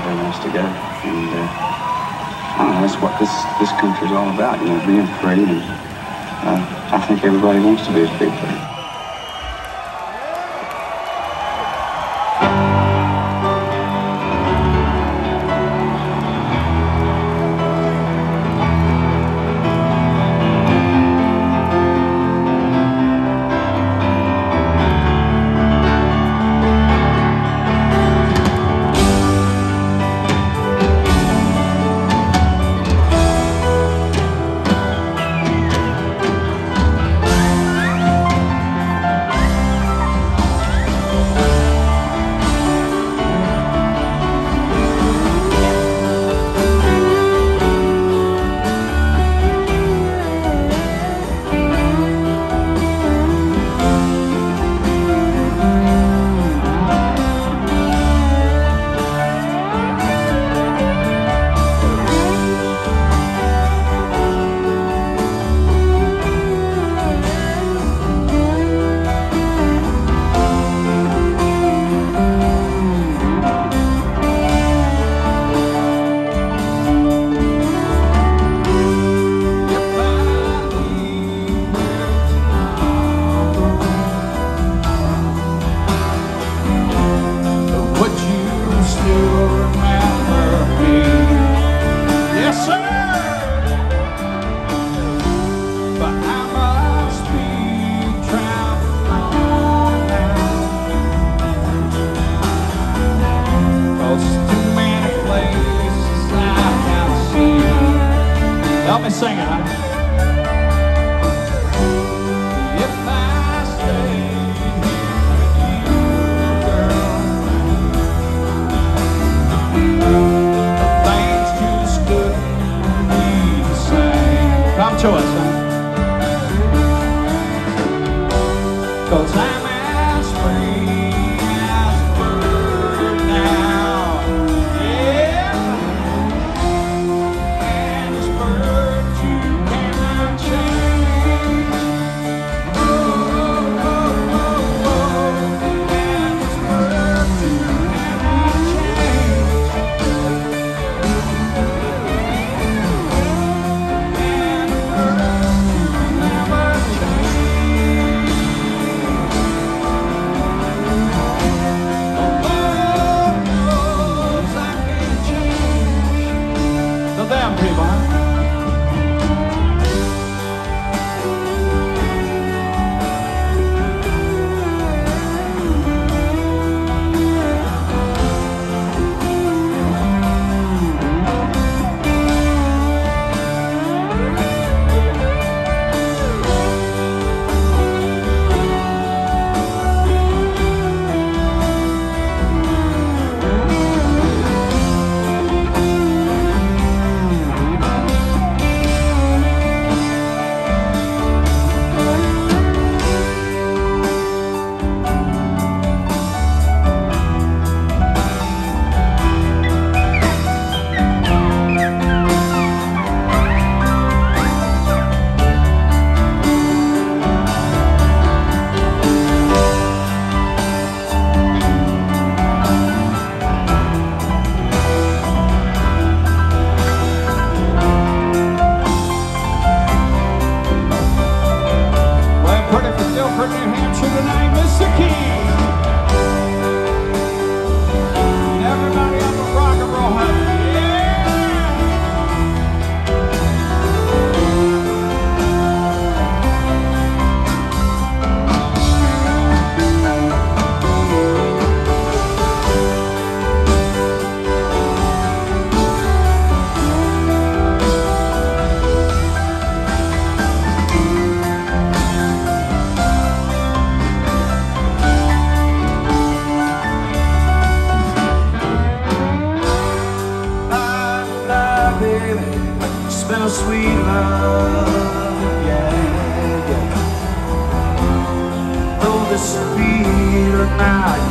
togetherness together. And uh, I know, that's what this, this country's all about, you know, being free. And uh, I think everybody wants to be big free. Would Help me sing it. Sweet love, yeah, yeah. Though this feeling now